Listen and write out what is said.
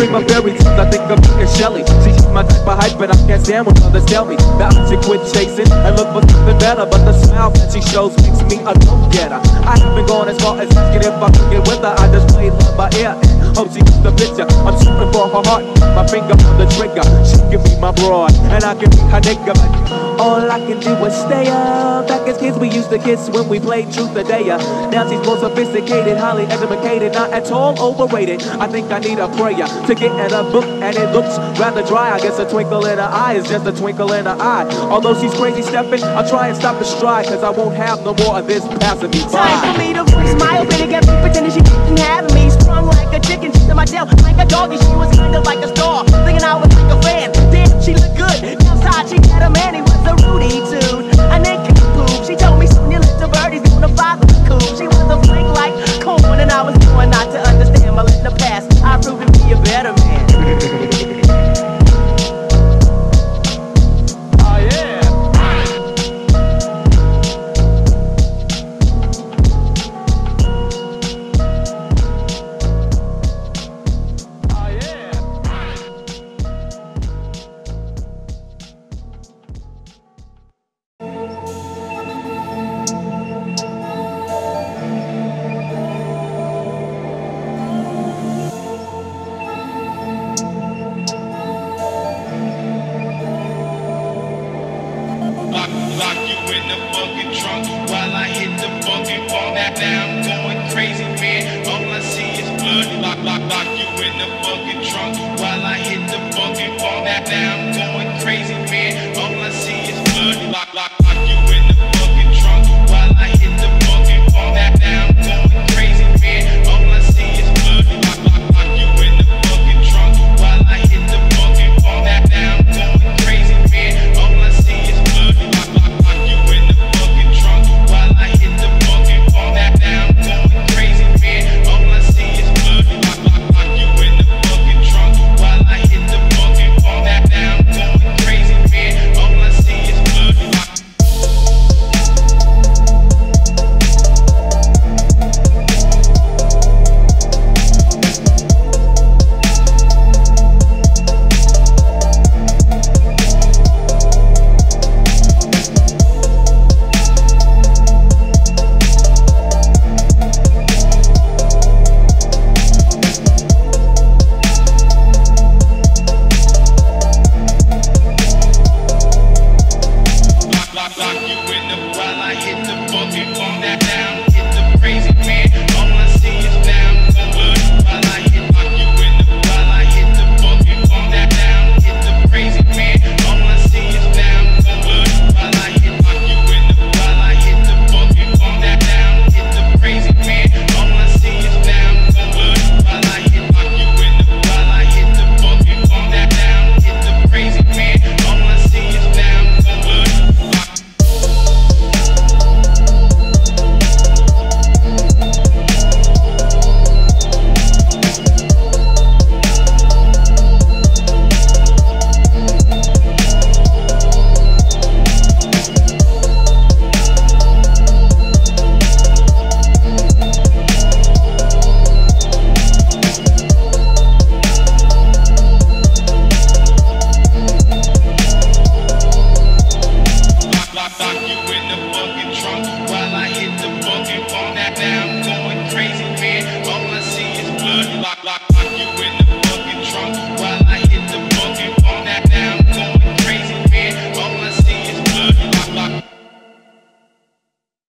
dream of tales, I think of me and Shelly. She's my type of hype, but I can't stand when others tell me that I should quit chasing and look for something better. But the smile that she shows makes me a go-getter. I haven't gone as far as asking if I could get with her. I just play love by ear and hope she gets the picture. I'm shooting for her heart, my finger on the trigger. She can be my broad, and I can be her nigga. All I can do is stay up. Back as kids, we used to kiss when we played truth or dare. Now she's more sophisticated, highly educated, not at all overrated. I think I need a prayer to get in a book, and it looks rather dry. I guess a twinkle in her eye is just a twinkle in her eye. Although she's crazy stepping, I'll try and stop the stride, cause I won't have no more of this passing me Time for me to smile, better get pretending she didn't have me. Sprung like a chicken, she's in my tail like a doggy. She was kind of like in the fucking trunk while I hit the fucking phone. That down, going crazy, man. All I see is blood. Lock, lock, lock you in the fucking trunk while I hit the fucking phone. That down, going lock you in the while I hit the fucking phone. That